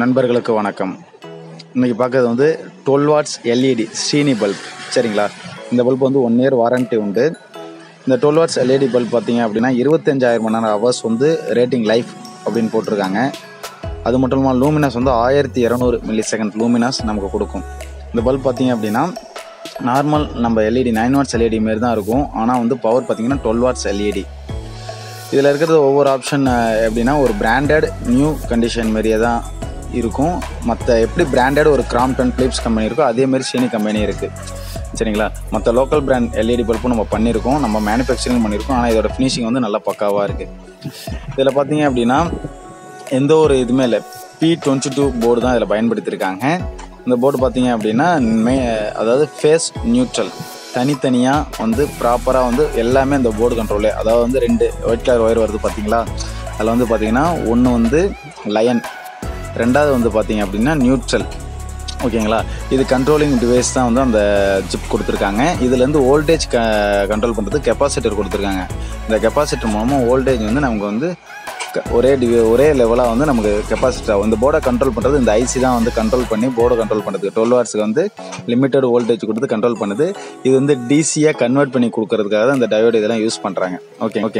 நண்பர்களுக்கு வணக்கம். இன்றைக்கி பார்க்கறது வந்து டுவெல் வாட்ஸ் எல்இடி ஸ்ரீனி பல்ப் சரிங்களா? இந்த பல்ப் வந்து ஒன் இயர் வாரண்ட்டி உண்டு. இந்த டுவெல் வாட்ஸ் எல்இடி பல்ப் பார்த்தீங்க அப்படின்னா இருபத்தஞ்சாயிரம் மணி நேரம் ஹவர்ஸ் வந்து ரேட்டிங் லைஃப் அப்படின்னு போட்டிருக்காங்க. அது மட்டும் இல்லாமல் லூமினஸ் வந்து ஆயிரத்தி இரநூறு மில்லி செகண்ட் லூமினஸ் நமக்கு கொடுக்கும். இந்த பல்ப் பார்த்தீங்க அப்படின்னா நார்மல் நம்ம எல்இடி நைன் வாட்ஸ் எல்இடி மாரி தான் இருக்கும். ஆனால் வந்து பவர் பார்த்தீங்கன்னா டுவெல் வாட்ஸ் எல்இடி இதில் இருக்கிறது ஒவ்வொரு ஆப்ஷன் எப்படின்னா ஒரு பிராண்டட் நியூ கண்டிஷன் மாதிரியே தான் இருக்கும். மற்ற எப்படி பிராண்டட் ஒரு கிராம்டன் பிலிப்ஸ் கம்பெனி இருக்கோ அதே மாதிரி சீனி கம்பெனி இருக்குது சரிங்களா? மற்ற லோக்கல் பிராண்ட் எல்இடி பல்பும் நம்ம பண்ணியிருக்கோம் நம்ம மேனுஃபேக்சரிங் பண்ணியிருக்கோம் ஆனால் இதோட ஃபினிஷிங் வந்து நல்லா பக்காவாக இருக்குது இதில் பார்த்தீங்க அப்படின்னா எந்த ஒரு இதுவுமே இல்லை. பி டுவெண்ட்டி டூ போர்டு தான் இதில் பயன்படுத்தியிருக்காங்க இந்த போர்டு பார்த்தீங்க அப்படின்னா மே அதாவது ஃபேஸ் நியூட்ரல் தனித்தனியாக வந்து ப்ராப்பராக வந்து எல்லாமே இந்த போர்டு கண்ட்ரோலு அதாவது வந்து ரெண்டு ஒயிட் கலர் ஒயர் வருது பார்த்தீங்களா அதில் வந்து பார்த்தீங்கன்னா ஒன்று வந்து லயன் ரெண்டாவது வந்து பார்த்தீங்க அப்படின்னா நியூட்ரல் ஓகேங்களா? இது கண்ட்ரோலிங் டிவைஸ் தான் வந்து அந்த ஜிப் கொடுத்துருக்காங்க. இதுலேருந்து வோல்டேஜ் க கண்ட்ரோல் பண்ணுறதுக்கு கெப்பாசிட்டர் கொடுத்துருக்காங்க. இந்த கெப்பாசிட்டர் மூலமாக வோல்டேஜ் வந்து நமக்கு வந்து க- ஒரே டிவி ஒரே லெவலாக வந்து நமக்கு கெப்பாசிட்டர் இந்த போர்டை கண்ட்ரோல் பண்ணுறது இந்த ஐசி தான் வந்து கண்ட்ரோல் பண்ணி போர்டை கண்ட்ரோல் பண்ணுறதுக்கு டுவெல் ஹவர்ஸ்க்கு வந்து லிமிட்டட் வோல்டேஜ் கொடுத்து கண்ட்ரோல் பண்ணுது. இது வந்து டிசியாக கன்வெர்ட் பண்ணி கொடுக்கறதுக்காக தான் இந்த டயோடு இதெல்லாம் யூஸ் பண்ணுறாங்க ஓகே ஓகே